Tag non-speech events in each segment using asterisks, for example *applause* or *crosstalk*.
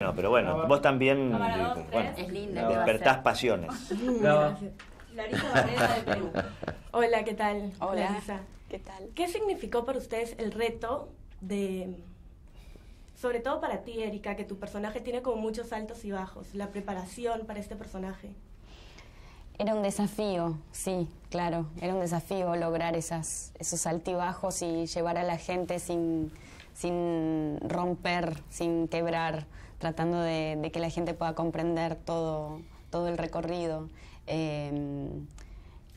No, pero bueno, vos también Cámara dos, bueno. Es lindo. No. despertás *laughs* pasiones. Larisa Barrera de Perú. Hola, ¿qué tal? Hola. Larisa? ¿Qué tal? ¿Qué significó para ustedes el reto de, sobre todo para ti, Erika, que tu personaje tiene como muchos altos y bajos, la preparación para este personaje? Era un desafío, sí, claro. Era un desafío lograr esas, esos altibajos y llevar a la gente sin, sin romper, sin quebrar, tratando de, de que la gente pueda comprender todo, todo el recorrido. Eh,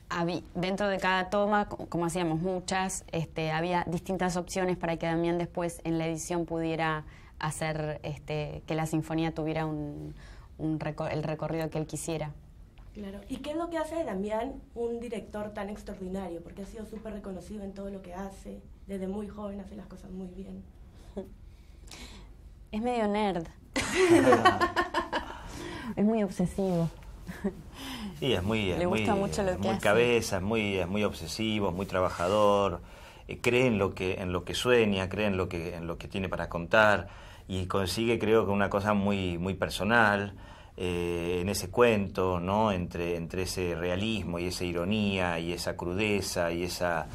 habí- dentro de cada toma, co- como hacíamos muchas, este, había distintas opciones para que Damián después en la edición pudiera hacer este, que la sinfonía tuviera un, un reco- el recorrido que él quisiera. Claro. ¿Y qué es lo que hace de Damián un director tan extraordinario? Porque ha sido súper reconocido en todo lo que hace. Desde muy joven hace las cosas muy bien. *laughs* Es medio nerd. *laughs* es muy obsesivo. Sí, es muy, es Le gusta muy, mucho lo es que muy hace. cabeza, es muy, es muy obsesivo, es muy trabajador, eh, cree en lo que, en lo que sueña, cree en lo que, en lo que tiene para contar y consigue, creo que una cosa muy, muy personal eh, en ese cuento, ¿no? Entre, entre ese realismo y esa ironía y esa crudeza y esa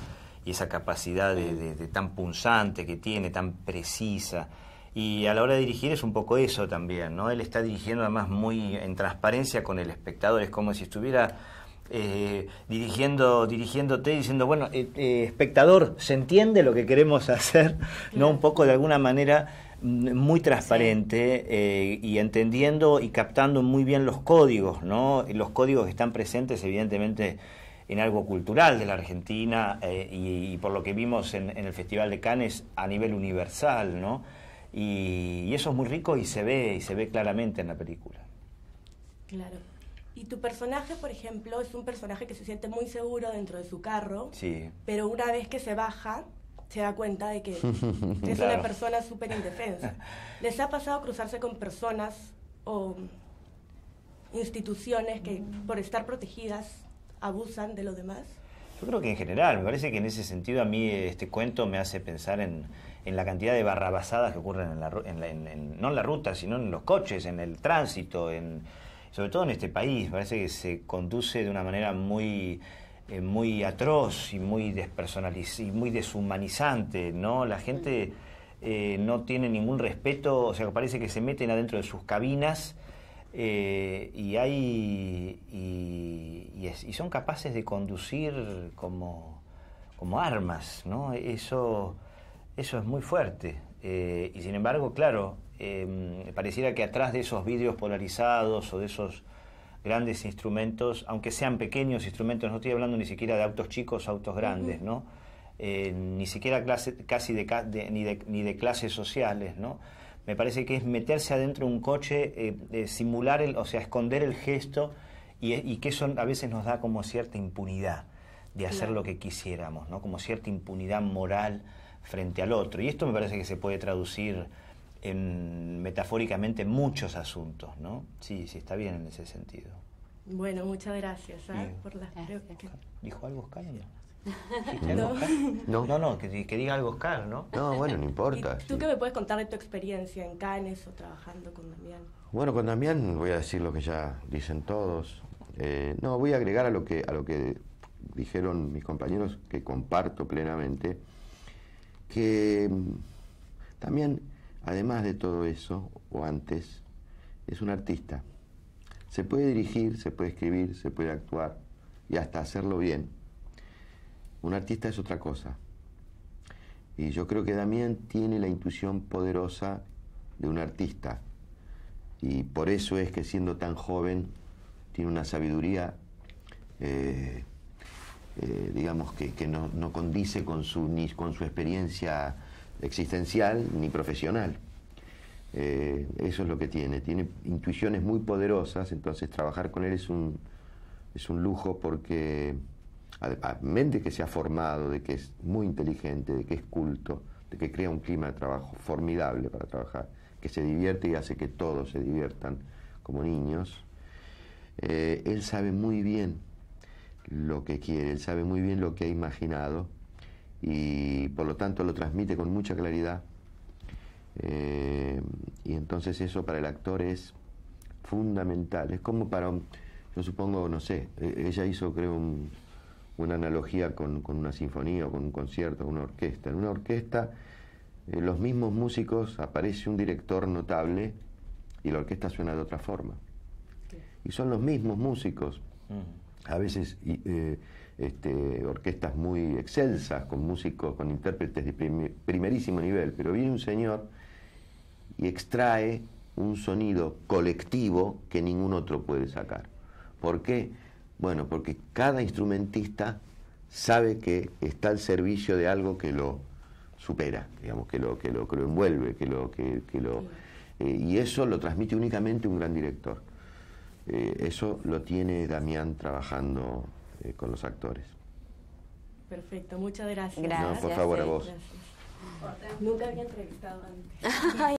y esa capacidad de, de- de tan punzante que tiene, tan precisa. Y a la hora de dirigir es un poco eso también, ¿no? Él está dirigiendo además muy en transparencia con el espectador, es como si estuviera eh, dirigiendo, dirigiéndote diciendo, bueno, eh, eh, espectador, ¿se entiende lo que queremos *laughs* hacer? ¿No? Un poco de alguna manera mm, muy transparente eh, y entendiendo y captando muy bien los códigos, ¿no? Los códigos que están presentes, evidentemente, en algo cultural de la Argentina eh, y, y por lo que vimos en, en el Festival de Cannes a nivel universal, ¿no? Y, y eso es muy rico y se ve, y se ve claramente en la película. Claro. Y tu personaje, por ejemplo, es un personaje que se siente muy seguro dentro de su carro, Sí. pero una vez que se baja, se da cuenta de que *laughs* es Claro. una persona súper indefensa. *laughs* ¿Les ha pasado cruzarse con personas o instituciones que por estar protegidas abusan de los demás? Yo creo que en general, me parece que en ese sentido a mí este cuento me hace pensar en, en la cantidad de barrabasadas que ocurren en la, en la- en- no en la ruta, sino en los coches, en el tránsito, en, sobre todo en este país. Parece que se conduce de una manera muy, eh, muy atroz y muy despersonaliz y muy deshumanizante, ¿no? La gente eh, no tiene ningún respeto, o sea, parece que se meten adentro de sus cabinas eh, y hay y, y es- y son capaces de conducir como, como armas, ¿no? Eso, eso es muy fuerte. Eh, y sin embargo, claro, eh, pareciera que atrás de esos vidrios polarizados o de esos grandes instrumentos, aunque sean pequeños instrumentos, no estoy hablando ni siquiera de autos chicos, autos grandes, ¿no? Eh, ni siquiera clase, casi de, de- ni, de, ni de clases sociales, ¿no? Me parece que es meterse adentro de un coche, eh, eh, simular, el, o sea, esconder el gesto y, y que eso a veces nos da como cierta impunidad de hacer Claro. lo que quisiéramos, ¿no? Como cierta impunidad moral frente al otro. Y esto me parece que se puede traducir en, metafóricamente en muchos asuntos, ¿no? Sí, sí, está bien en ese sentido. Bueno, muchas gracias ¿ah? Por las preguntas. ¿Dijo algo Oscar *laughs* no? No. No, que, que diga algo Oscar, ¿no? No, bueno, no importa. ¿Y ¿Tú sí. qué me puedes contar de tu experiencia en Cannes o trabajando con Damián? Bueno, con Damián voy a decir lo que ya dicen todos. Eh, no, voy a agregar a lo que a lo que dijeron mis compañeros que comparto plenamente que mm, también además de todo eso o antes es un artista. Se puede dirigir, se puede escribir, se puede actuar y hasta hacerlo bien. Un artista es otra cosa. Y yo creo que Damián tiene la intuición poderosa de un artista. Y por eso es que siendo tan joven tiene una sabiduría, eh, eh, digamos, que, no condice con su, ni con su experiencia existencial ni profesional. Eh, eso es lo que tiene. Tiene intuiciones muy poderosas, entonces trabajar con él es un, es un lujo porque, además de que se ha formado, de que es muy inteligente, de que es culto, de que crea un clima de trabajo formidable para trabajar, que se divierte y hace que todos se diviertan como niños, eh, él sabe muy bien lo que quiere, él sabe muy bien lo que ha imaginado y por lo tanto lo transmite con mucha claridad Eh, y entonces eso para el actor es fundamental. Es como para, yo supongo, no sé, e-, ella hizo creo una analogía con, una sinfonía o con un concierto, con una orquesta. En una orquesta eh, los mismos músicos, aparece un director notable y la orquesta suena de otra forma. Y son los mismos músicos, mm. a veces eh, este, orquestas muy excelsas, con músicos, con intérpretes de primerísimo nivel, pero viene un señor y extrae un sonido colectivo que ningún otro puede sacar. ¿Por qué? Bueno, porque cada instrumentista sabe que está al servicio de algo que lo supera, digamos, que lo, que lo, que lo envuelve, que lo, que, lo, eh, y eso lo transmite únicamente un gran director. Eh, eso lo tiene Damián trabajando eh, con los actores. Perfecto, muchas gracias. Gracias. por favor, a vos. Nunca había entrevistado antes. *laughs*